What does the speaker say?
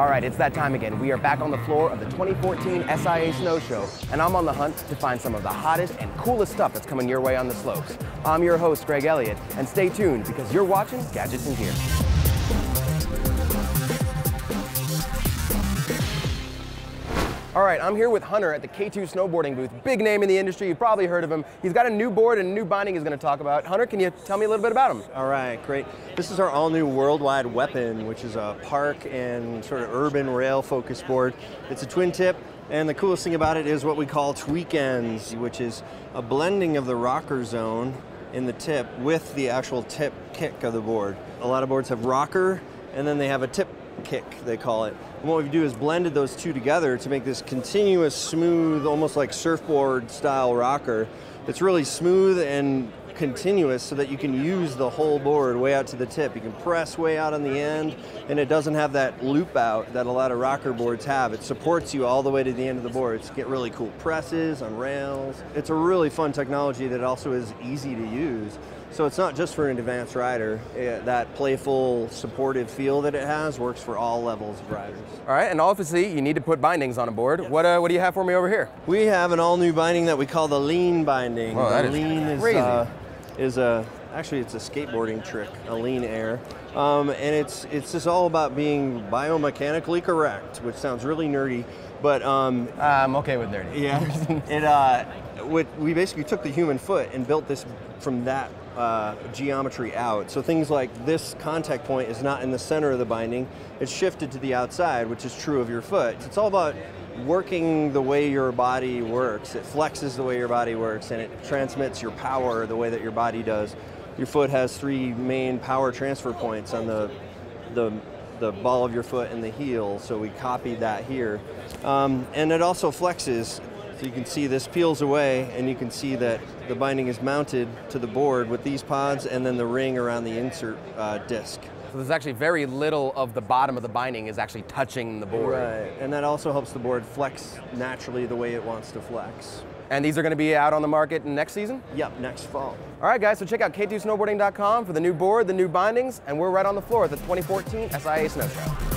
All right, it's that time again. We are back on the floor of the 2014 SIA Snow Show, and I'm on the hunt to find some of the hottest and coolest stuff that's coming your way on the slopes. I'm your host, Greg Elliott, and stay tuned because you're watching Gadgets and Gear. All right, I'm here with Hunter at the K2 snowboarding booth. Big name in the industry, you've probably heard of him. He's got a new board and a new binding he's gonna talk about. Hunter, can you tell me a little bit about him? All right, great. This is our all new Worldwide Weapon, which is a park and sort of urban rail focused board. It's a twin tip, and the coolest thing about it is what we call tweekends, which is a blending of the rocker zone in the tip with the actual tip kick of the board. A lot of boards have rocker, and then they have a tip kick, they call it. And what we do is blended those two together to make this continuous, smooth, almost like surfboard style rocker. It's really smooth and continuous so that you can use the whole board way out to the tip. You can press way out on the end and it doesn't have that loop out that a lot of rocker boards have. It supports you all the way to the end of the board. It's get really cool presses on rails. It's a really fun technology that also is easy to use. So it's not just for an advanced rider. It, that playful, supportive feel that it has works for all levels of riders. All right, and obviously you need to put bindings on a board. What, uh, what do you have for me over here? We have an all new binding that we call the Lien binding. Oh, that the is Lien crazy. is, uh, is a, actually it's a skateboarding trick, a lien air. Um, and it's, it's just all about being biomechanically correct, which sounds really nerdy, but um, I'm okay with nerdy. Yeah, it uh, we basically took the human foot and built this from that uh, geometry out. So things like this contact point is not in the center of the binding, it's shifted to the outside, which is true of your foot. It's all about working the way your body works. It flexes the way your body works and it transmits your power the way that your body does. Your foot has three main power transfer points on the, the, the ball of your foot and the heel, so we copied that here. Um, and it also flexes so you can see this peels away and you can see that the binding is mounted to the board with these pods and then the ring around the insert uh, disc. So there's actually very little of the bottom of the binding is actually touching the board. Right, and that also helps the board flex naturally the way it wants to flex. And these are going to be out on the market next season? Yep, next fall. All right, guys, so check out k2snowboarding.com for the new board, the new bindings, and we're right on the floor at the 2014 SIA Snow Show.